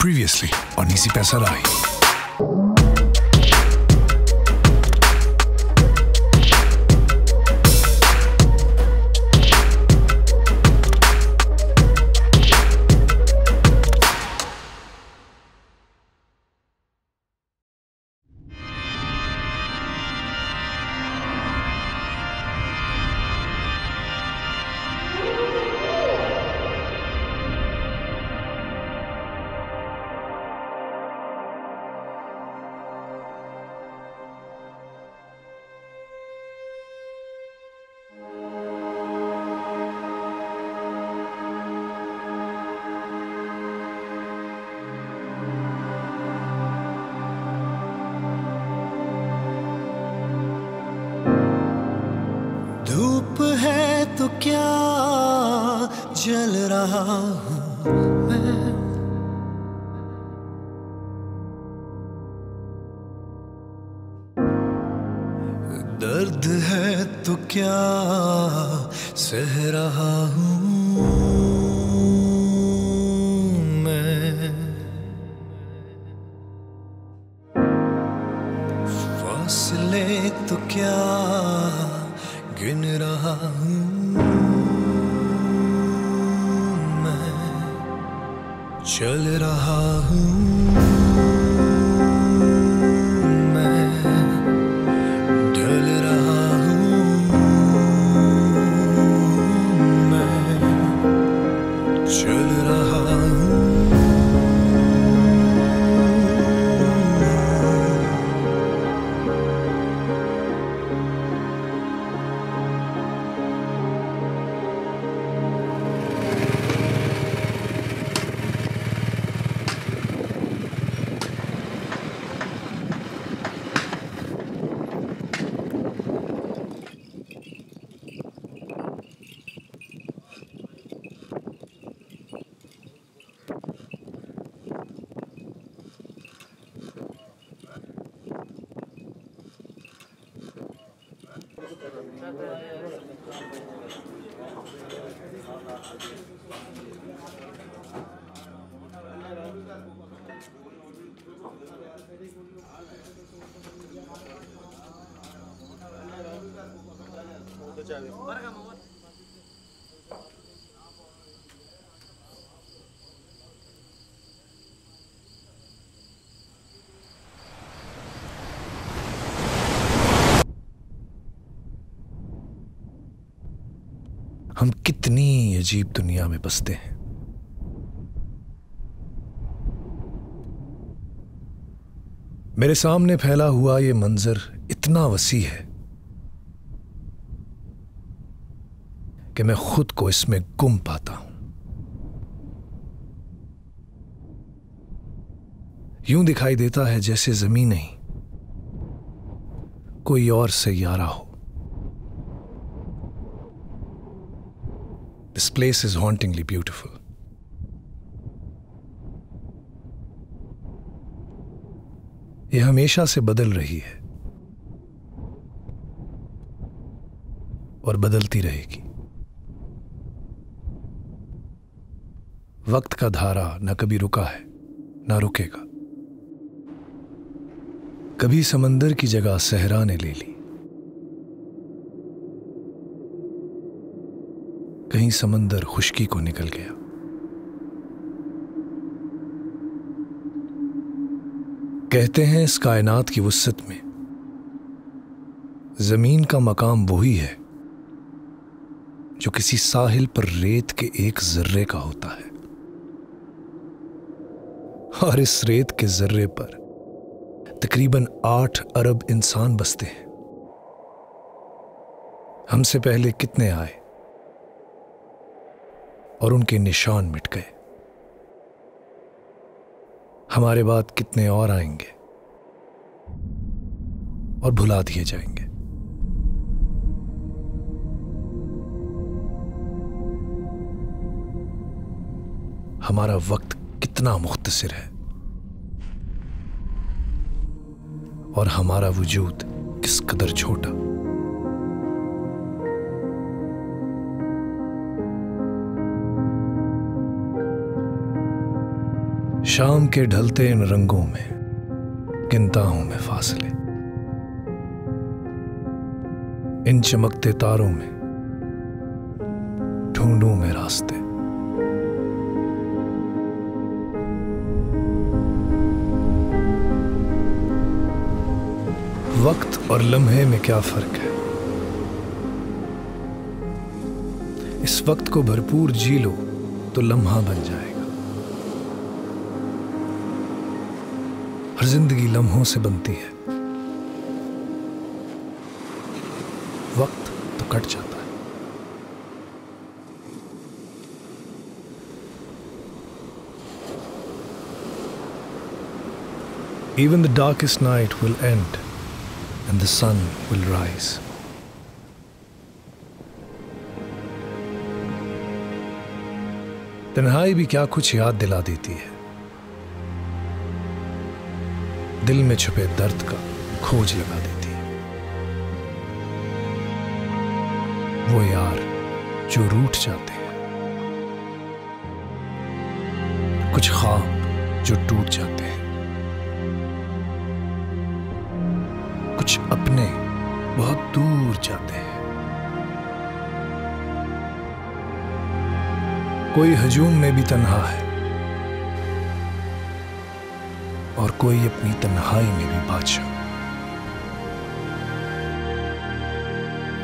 Previously on Easy Paisa रहा दर्द है तो क्या सह रहा हूँ मैं? फासले तो क्या गिन रहा हूँ? चल रहा हूँ। तो चाहिए हम कितनी अजीब दुनिया में बसते हैं। मेरे सामने फैला हुआ ये मंजर इतना वसी है कि मैं खुद को इसमें गुम पाता हूँ। यूँ दिखाई देता है जैसे ज़मीन नहीं, कोई और सैयारा हो। This place is hauntingly beautiful. यह हमेशा से बदल रही है और बदलती रहेगी वक्त का धारा न कभी रुका है न रुकेगा कभी समंदर की जगह सहरा ने ले ली कहीं समंदर खुशकी को निकल गया। कहते हैं इस कायनात की वसत में, ज़मीन का मकाम वही है, जो किसी साहिल पर रेत के एक जर्रे का होता है। और इस रेत के जर्रे पर तकरीबन आठ अरब इंसान बसते हैं। हमसे पहले कितने आए? और उनके निशान मिट गए। हमारे बाद कितने और आएँगे और भुला दिए जाएँगे। हमारा वक्त कितना मुख्तसर है और हमारा वजूद किस कदर छोटा। शाम के ढलते इन रंगों में गिनता हूँ मैं फासले। इन चमकते तारों में, ढूंढूं मैं रास्ते। वक्त और लम्हे में क्या फ़र्क है? इस वक्त को भरपूर जी लो तो लम्हा बन जाएगा। हर ज़िंदगी लम्हों से बनती है वक्त तो कट जाता है Even the darkest night will end and the sun will rise. तन्हाई भी क्या कुछ याद दिला देती है दिल में छुपे दर्द का खोज लगा देती है। वो यार जो रूठ जाते हैं। कुछ ख्वाब जो टूट जाते हैं। कुछ अपने बहुत दूर जाते हैं। कोई हजूम में भी तन्हा है। और कोई अपनी तन्हाई में भी बादशाह।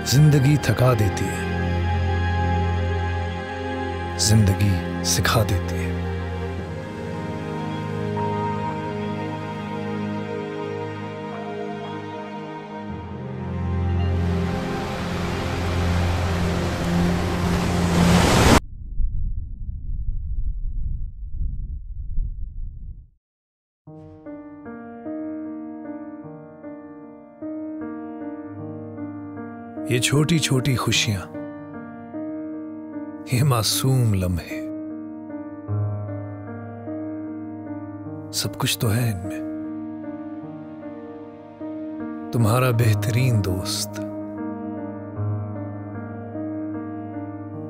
ज़िंदगी थका देती है। ज़िंदगी सिखा देती है। ये छोटी छोटी खुशियाँ, ये मासूम लम्हे। सब कुछ तो है इनमें। तुम्हारा बेहतरीन दोस्त।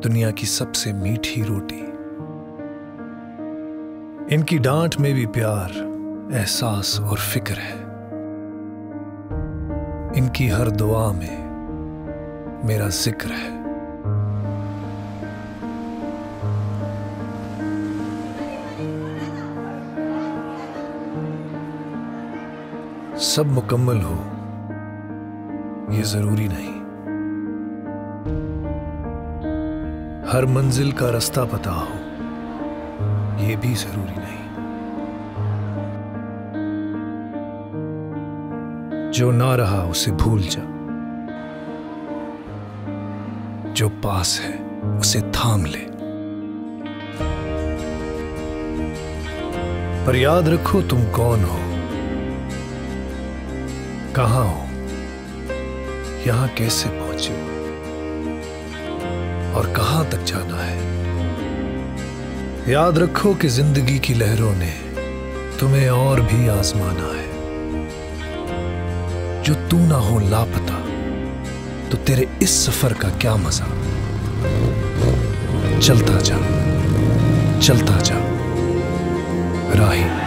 दुनिया की सबसे मीठी रोटी। इनकी डांट में भी प्यार, एहसास और फ़िक्र है। इनकी हर दुआ में मेरा ज़िक्र है। सब मुकम्मल हो, ये ज़रूरी नहीं। हर मंजिल का रास्ता पता हो, ये भी ज़रूरी नहीं। जो ना रहा, उसे भूल जा। जो पास है, उसे थाम ले। पर याद रखो तुम कौन हो। कहाँ हो? यहाँ कैसे पहुँचे और कहाँ तक जाना है? याद रखो कि ज़िंदगी की लहरों ने तुम्हें और भी आजमाना है। जो तू ना हो लापता तो तेरे इस सफ़र का क्या मज़ा? चलता जा चलता जा राही।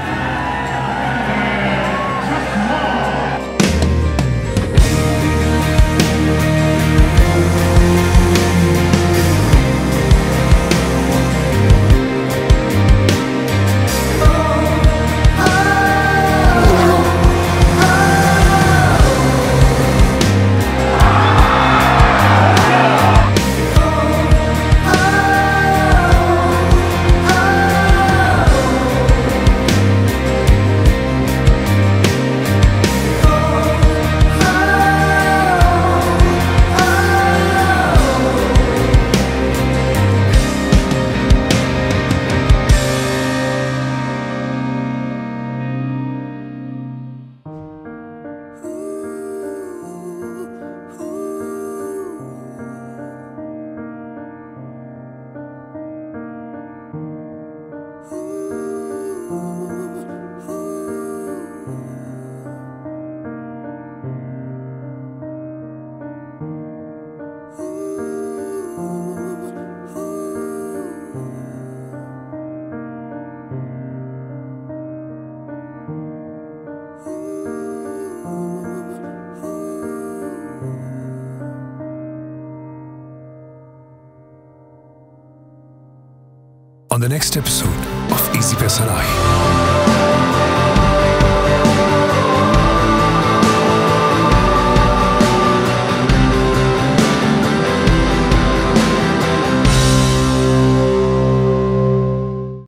on the next episode of Easy Pesarai.